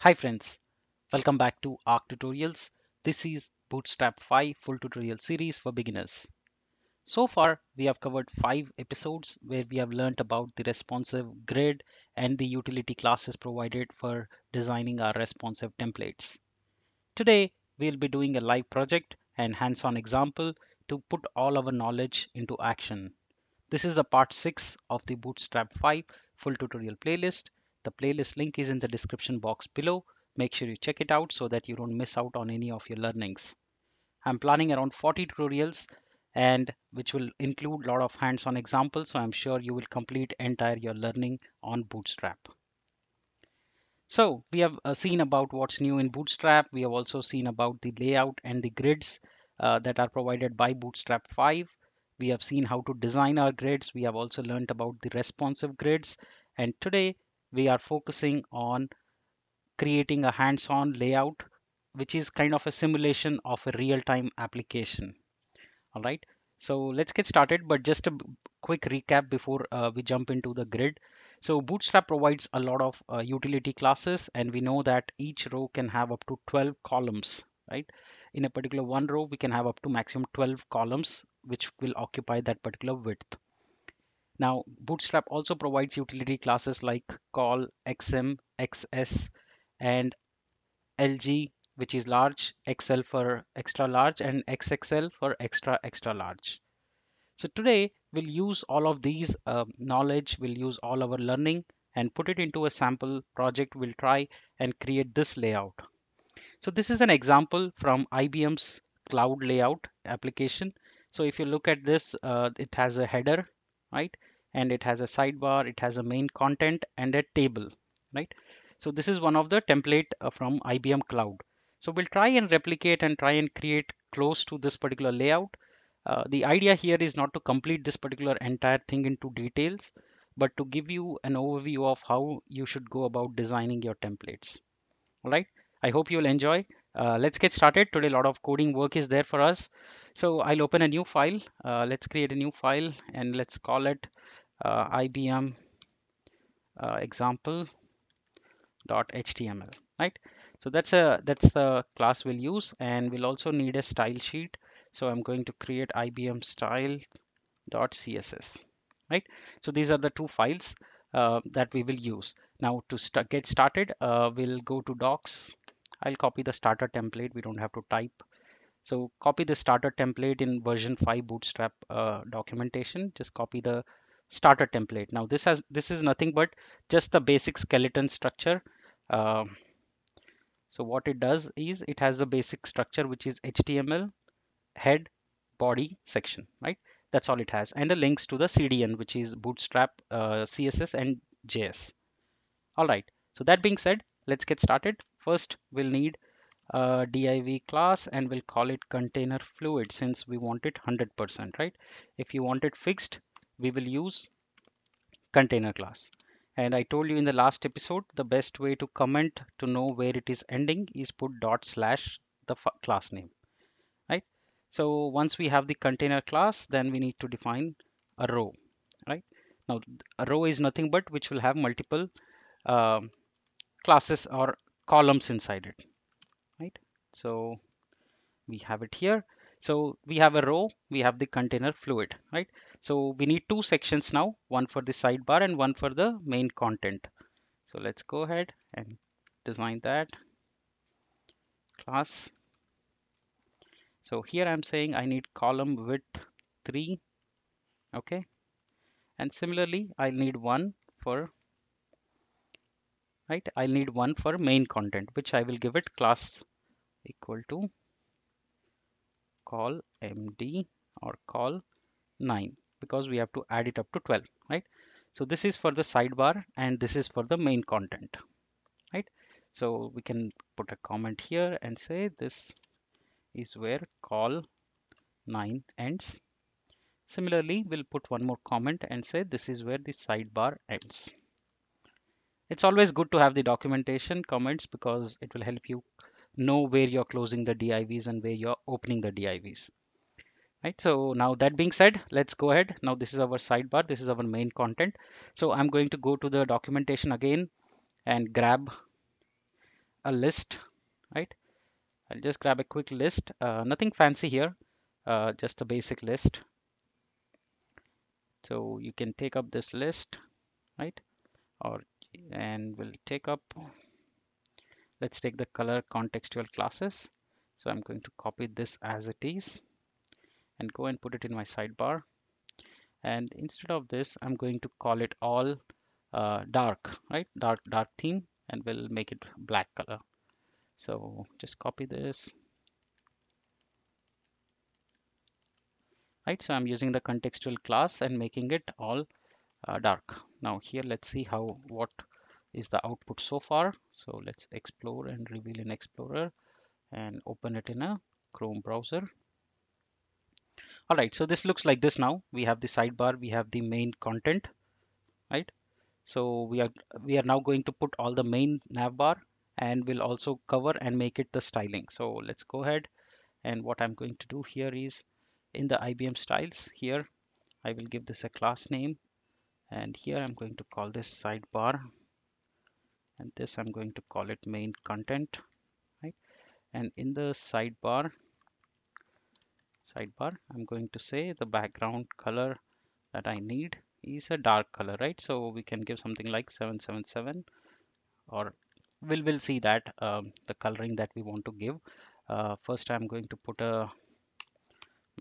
Hi friends, welcome back to ARC Tutorials. This is Bootstrap 5 full tutorial series for beginners. So far, we have covered 5 episodes where we have learned about the responsive grid and the utility classes provided for designing our responsive templates. Today, we'll be doing a live project and hands-on example to put all our knowledge into action. This is the part 6 of the Bootstrap 5 full tutorial playlist. The playlist link is in the description box below. Make sure you check it out so that you don't miss out on any of your learnings. I'm planning around 40 tutorials and which will include a lot of hands-on examples. So I'm sure you will complete entire your learning on Bootstrap. So we have uh, seen about what's new in Bootstrap. We have also seen about the layout and the grids uh, that are provided by Bootstrap 5. We have seen how to design our grids. We have also learned about the responsive grids. And today we are focusing on creating a hands-on layout, which is kind of a simulation of a real-time application. All right. So let's get started, but just a quick recap before uh, we jump into the grid. So Bootstrap provides a lot of uh, utility classes, and we know that each row can have up to 12 columns, right? In a particular one row, we can have up to maximum 12 columns, which will occupy that particular width. Now, Bootstrap also provides utility classes like call, XM, XS, and LG, which is large, XL for extra large, and XXL for extra extra large. So today we'll use all of these uh, knowledge, we'll use all our learning and put it into a sample project. We'll try and create this layout. So this is an example from IBM's cloud layout application. So if you look at this, uh, it has a header, right? And it has a sidebar, it has a main content and a table, right? So this is one of the template uh, from IBM cloud. So we'll try and replicate and try and create close to this particular layout. Uh, the idea here is not to complete this particular entire thing into details, but to give you an overview of how you should go about designing your templates. All right. I hope you'll enjoy. Uh, let's get started. Today, a lot of coding work is there for us. So I'll open a new file. Uh, let's create a new file and let's call it IBM uh, example dot html right? So that's a that's the class we'll use and we'll also need a style sheet. So i'm going to create ibm style dot css right? So these are the two files uh, that we will use. Now to st get started uh, we'll go to docs. I'll copy the starter template. We don't have to type. So copy the starter template in version 5 bootstrap uh, documentation. Just copy the starter template. Now this has this is nothing but just the basic skeleton structure. Uh, so what it does is it has a basic structure which is HTML head body section right? That's all it has. And the links to the CDN which is bootstrap uh, CSS and JS all right. So that being said let's get started. First we'll need a div class and we'll call it container fluid since we want it 100% right? If you want it fixed we will use container class and I told you in the last episode, the best way to comment to know where it is ending is put dot slash the class name, right? So once we have the container class, then we need to define a row, right? Now a row is nothing but which will have multiple uh, classes or columns inside it, right? So we have it here. So we have a row, we have the container fluid, right? So we need two sections now, one for the sidebar and one for the main content. So let's go ahead and design that class. So here I'm saying I need column width 3, okay? And similarly, I'll need one for, right? I'll need one for main content, which I will give it class equal to call md or call 9 because we have to add it up to 12 right? So this is for the sidebar and this is for the main content right? So we can put a comment here and say this is where call 9 ends. Similarly we'll put one more comment and say this is where the sidebar ends. It's always good to have the documentation comments because it will help you know where you're closing the divs and where you're opening the divs right so now that being said let's go ahead. Now this is our sidebar this is our main content. So i'm going to go to the documentation again and grab a list right? I'll just grab a quick list. Uh, nothing fancy here uh, just a basic list. So you can take up this list right? Or and we'll take up let's take the color contextual classes. So I'm going to copy this as it is and go and put it in my sidebar. And instead of this I'm going to call it all uh, dark right? Dark dark theme and we'll make it black color. So just copy this. Right so I'm using the contextual class and making it all uh, dark. Now here let's see how what is the output so far. So let's explore and reveal in explorer and open it in a Chrome browser all right so this looks like this now. We have the sidebar we have the main content right? So we are we are now going to put all the main navbar and we'll also cover and make it the styling. So let's go ahead and what I'm going to do here is in the IBM styles here I will give this a class name and here I'm going to call this sidebar and this I'm going to call it main content right? And in the sidebar sidebar I'm going to say the background color that I need is a dark color right? So we can give something like 777 or we'll will see that um, the coloring that we want to give. Uh, first I'm going to put a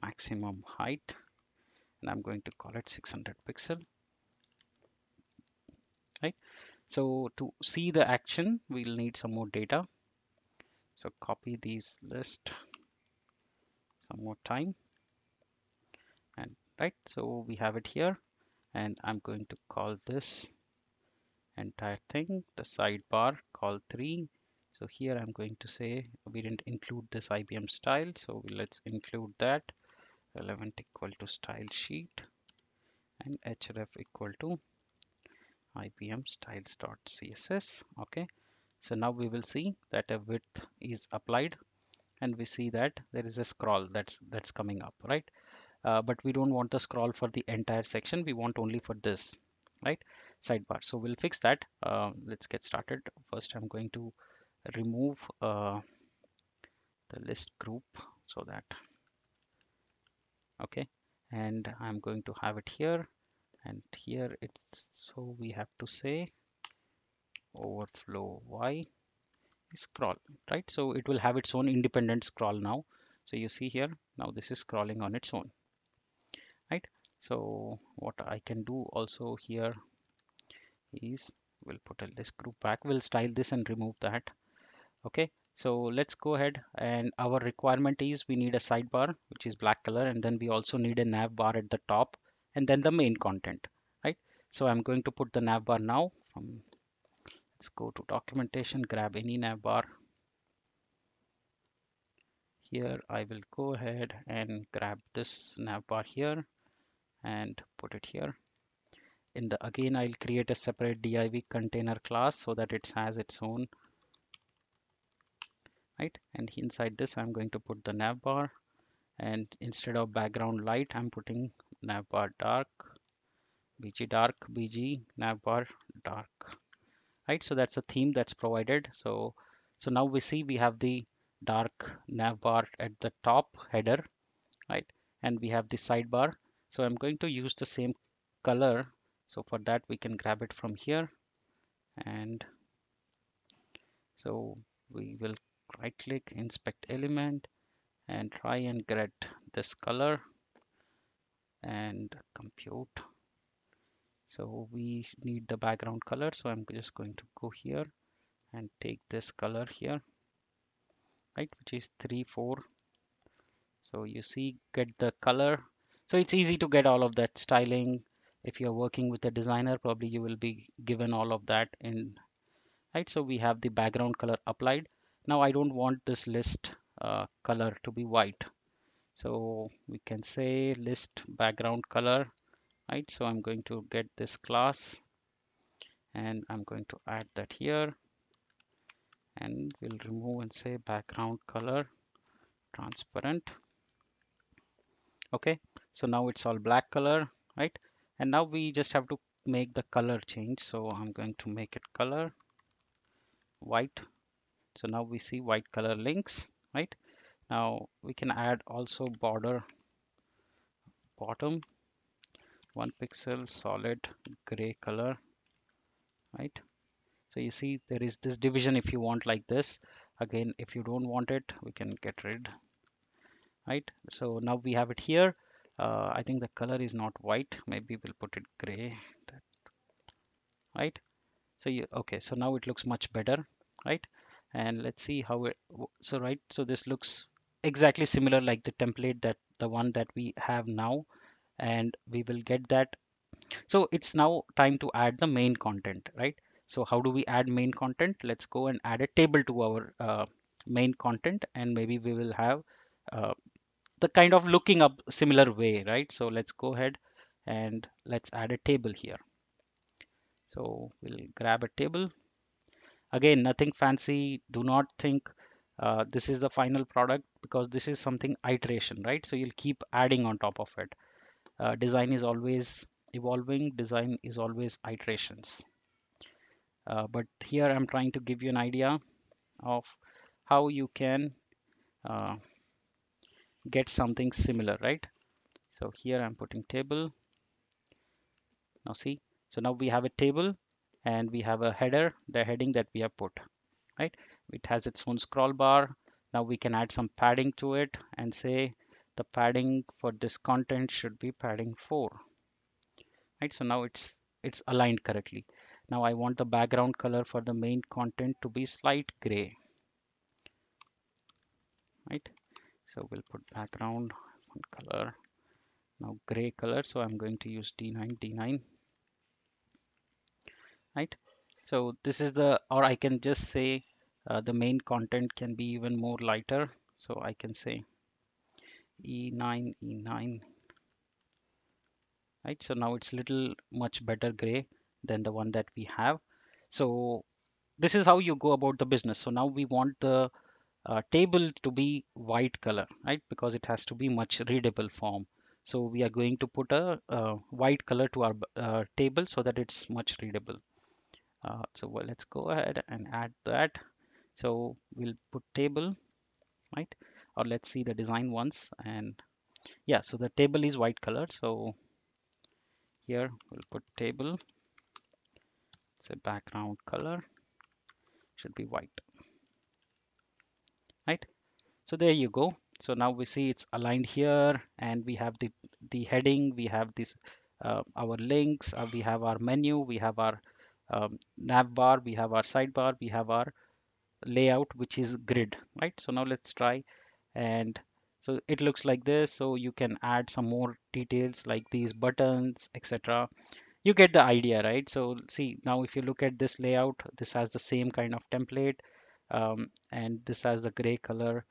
maximum height and I'm going to call it 600 pixel right? So to see the action we'll need some more data. So copy these list some more time. And right so we have it here. And I'm going to call this entire thing the sidebar call 3 so here I'm going to say we didn't include this IBM style. So let's include that. Relevant equal to style sheet and href equal to IBM styles.css okay. So now we will see that a width is applied and we see that there is a scroll that's that's coming up right? Uh, but we don't want the scroll for the entire section. We want only for this right? Sidebar. So we'll fix that. Uh, let's get started. First I'm going to remove uh, the list group so that okay? And I'm going to have it here. And here it's so we have to say overflow y scroll right? So it will have its own independent scroll now. So you see here now this is scrolling on its own right? So what I can do also here is we'll put a list group back. We'll style this and remove that okay? So let's go ahead and our requirement is we need a sidebar which is black color and then we also need a nav bar at the top and then the main content right? So I'm going to put the nav bar now from let's go to documentation grab any navbar. here I will go ahead and grab this navbar here and put it here. In the again I'll create a separate div container class so that it has its own right? And inside this I'm going to put the navbar and instead of background light I'm putting navbar dark bg dark bg navbar dark right? So that's a theme that's provided. So so now we see we have the dark navbar at the top header right? And we have the sidebar. So I'm going to use the same color. So for that we can grab it from here. And so we will right click inspect element and try and get this color. And compute so we need the background color so I'm just going to go here and take this color here right which is 3 4 so you see get the color. So it's easy to get all of that styling. If you're working with a designer probably you will be given all of that in right? So we have the background color applied. Now I don't want this list uh, color to be white. So we can say list background color right? So I'm going to get this class and I'm going to add that here. And we'll remove and say background color transparent. Okay so now it's all black color right? And now we just have to make the color change. So I'm going to make it color white. So now we see white color links right? Now we can add also border bottom one pixel solid gray color right? So you see there is this division if you want like this. Again if you don't want it we can get rid right? So now we have it here. Uh, I think the color is not white. Maybe we'll put it gray right? So you okay so now it looks much better right? And let's see how it so right so this looks exactly similar like the template that the one that we have now and we will get that. So it's now time to add the main content right? So how do we add main content? Let's go and add a table to our uh, main content and maybe we will have uh, the kind of looking up similar way right? So let's go ahead and let's add a table here. So we'll grab a table. Again nothing fancy. Do not think uh, this is the final product because this is something iteration right? So you'll keep adding on top of it uh, design is always evolving design is always iterations. Uh, but here I'm trying to give you an idea of how you can uh, get something similar right? So here I'm putting table. Now see so now we have a table and we have a header the heading that we have put right? It has its own scroll bar. Now we can add some padding to it and say the padding for this content should be padding 4 right? So now it's it's aligned correctly. Now I want the background color for the main content to be slight gray right? So we'll put background color now gray color. So I'm going to use D9 D9 right? So this is the or I can just say uh, the main content can be even more lighter. So I can say E9 E9 right so now it's little much better gray than the one that we have. So this is how you go about the business. So now we want the uh, table to be white color right because it has to be much readable form. So we are going to put a, white color to our uh, table so that it's much readable. Uh, so well, let's go ahead and add that. So we'll put table right or let's see the design once. And yeah so the table is white color. So here we'll put table. Say background color. Should be white. Right? So there you go. So now we see it's aligned here and we have the the heading. We have this uh, our links. Uh, we have our menu. We have our um, nav bar. We have our sidebar. We have our layout which is grid. Right? So now let's try and so it looks like this. So you can add some more details like these buttons etc you get the idea right? So see now if you look at this layout this has the same kind of template um, and this has the gray color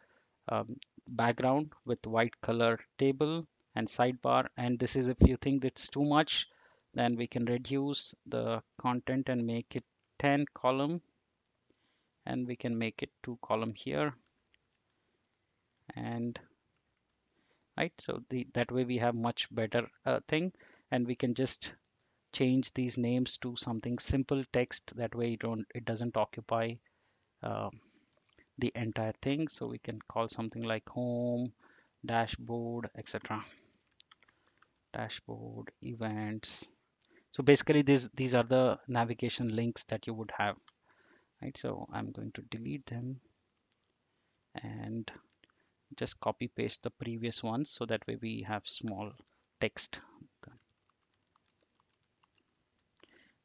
um, background with white color table and sidebar. And this is if you think it's too much then we can reduce the content and make it 10 column. And we can make it two column here and right so the that way we have much better uh, thing. And we can just change these names to something simple text. That way it don't it doesn't occupy uh, the entire thing. So we can call something like home dashboard etc dashboard events. So basically these these are the navigation links that you would have. Right so I'm going to delete them. And just copy paste the previous ones so that way we have small text.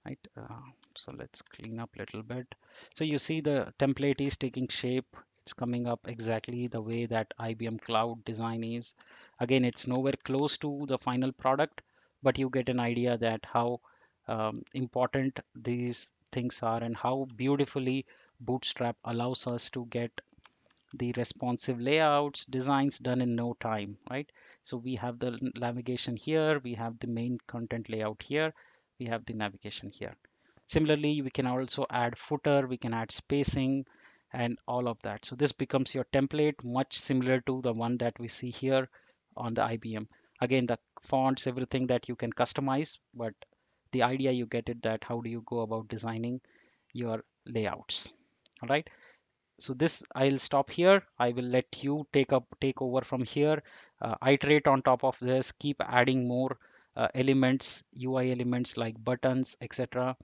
Right uh, so let's clean up a little bit. So you see the template is taking shape. It's coming up exactly the way that IBM cloud design is. Again it's nowhere close to the final product but you get an idea that how um, important these things are and how beautifully bootstrap allows us to get the responsive layouts designs done in no time right? So we have the navigation here we have the main content layout here we have the navigation here. Similarly we can also add footer we can add spacing and all of that. So this becomes your template much similar to the one that we see here on the IBM again the fonts everything that you can customize but the idea you get it that how do you go about designing your layouts all right so this I'll stop here. I will let you take up take over from here, uh, iterate on top of this, keep adding more uh, elements, UI elements like buttons, etc.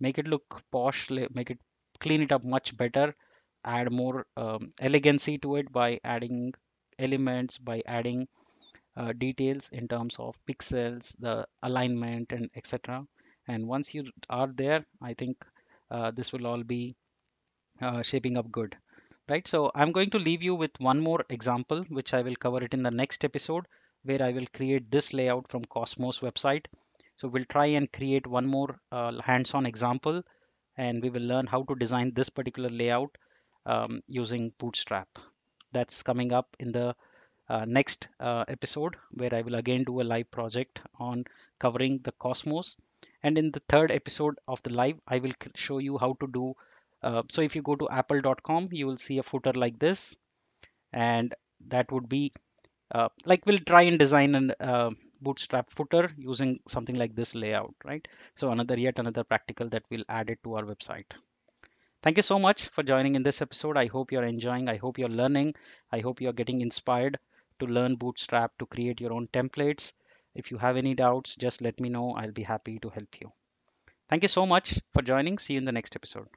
Make it look posh, make it clean it up much better, add more um, elegancy to it by adding elements, by adding uh, details in terms of pixels, the alignment, and etc. And once you are there, I think uh, this will all be uh, shaping up good right so i'm going to leave you with one more example which i will cover it in the next episode where i will create this layout from cosmos website so we'll try and create one more uh, hands-on example and we will learn how to design this particular layout um, using bootstrap that's coming up in the uh, next uh, episode where I will again do a live project on covering the Cosmos. And in the third episode of the live, I will show you how to do. Uh, so if you go to apple.com, you will see a footer like this. And that would be uh, like we'll try and design an uh, bootstrap footer using something like this layout, right? So another yet another practical that we'll add it to our website. Thank you so much for joining in this episode. I hope you're enjoying. I hope you're learning. I hope you're getting inspired to learn Bootstrap to create your own templates. If you have any doubts, just let me know. I'll be happy to help you. Thank you so much for joining. See you in the next episode.